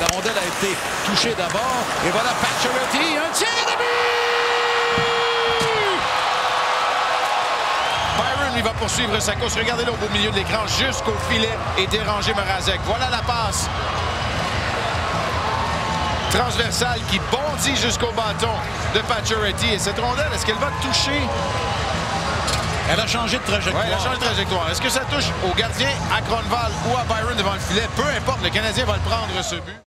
La rondelle a été touchée d'abord. Et voilà Pacioretty, un tir but! Byron, il va poursuivre sa course. Regardez là au beau milieu de l'écran, jusqu'au filet et déranger Marazek. Voilà la passe. Transversale qui bondit jusqu'au bâton de Pacioretty. Et cette rondelle, est-ce qu'elle va toucher? Elle a changé de trajectoire. Est-ce que ça touche au gardien, à Cronval ou à Byron devant le filet? Peu importe, le Canadien va le prendre, ce but.